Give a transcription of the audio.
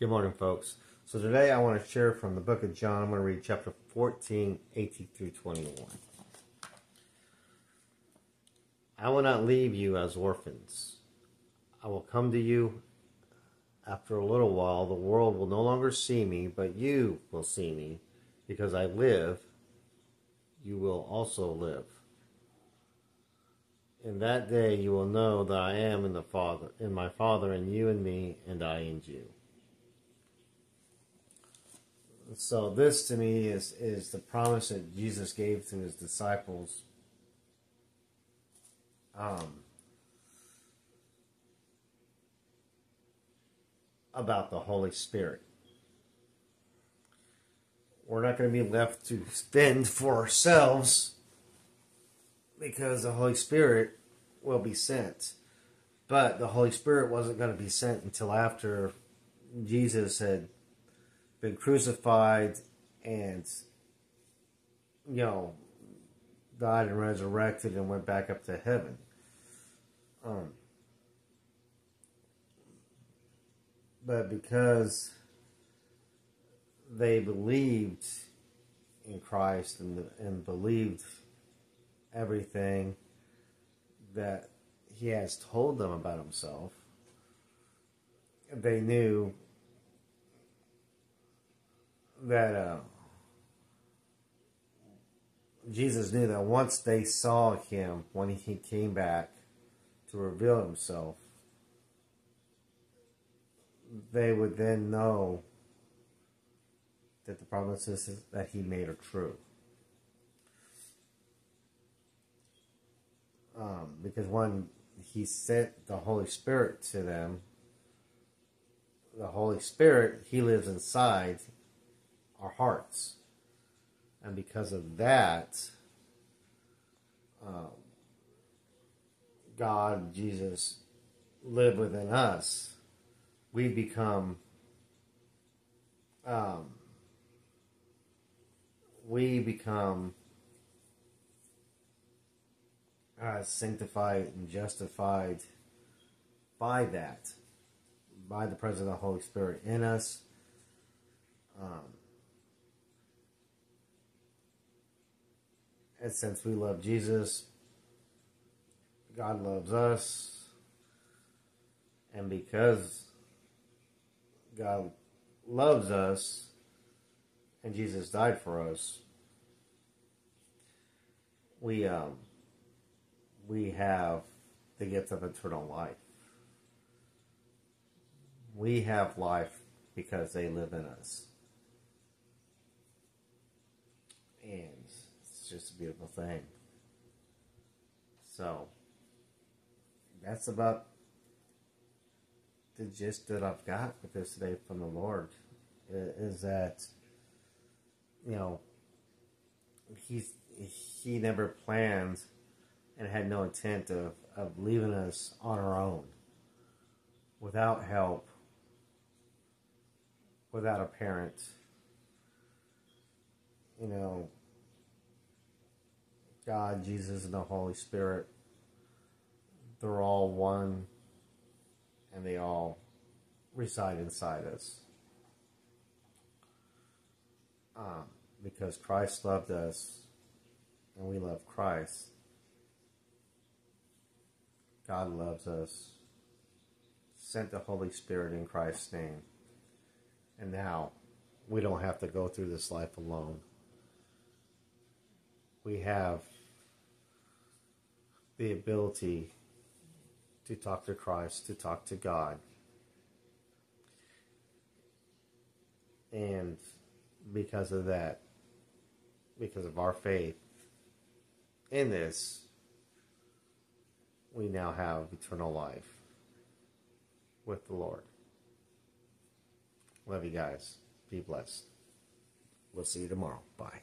Good morning, folks. So today I want to share from the book of John. I'm going to read chapter 14, 18 through 21. I will not leave you as orphans. I will come to you after a little while. The world will no longer see me, but you will see me. Because I live, you will also live. In that day you will know that I am in the Father, in my Father, and you in me, and I in you. So this to me is is the promise that Jesus gave to his disciples. Um, about the Holy Spirit. We're not going to be left to fend for ourselves because the Holy Spirit will be sent. But the Holy Spirit wasn't going to be sent until after Jesus had been crucified and, you know, died and resurrected and went back up to heaven. Um, but because they believed in Christ and, and believed everything that he has told them about himself, they knew that uh, Jesus knew that once they saw him, when he came back to reveal himself, they would then know that the promises that he made are true. Um, because when he sent the Holy Spirit to them, the Holy Spirit, he lives inside our hearts. And because of that, um, God, Jesus, live within us, we become um, we become uh, sanctified and justified by that, by the presence of the Holy Spirit in us. Um, and since we love Jesus, God loves us, and because God loves us, and Jesus died for us, we um, we have the gift of eternal life. We have life because they live in us. And just a beautiful thing. So, that's about the gist that I've got with this today from the Lord. Is that, you know, he's he never planned and had no intent of, of leaving us on our own without help, without a parent. You know, God, Jesus, and the Holy Spirit, they're all one and they all reside inside us. Um, because Christ loved us and we love Christ. God loves us, sent the Holy Spirit in Christ's name, and now we don't have to go through this life alone. We have the ability to talk to Christ, to talk to God. And because of that, because of our faith in this, we now have eternal life with the Lord. Love you guys. Be blessed. We'll see you tomorrow. Bye.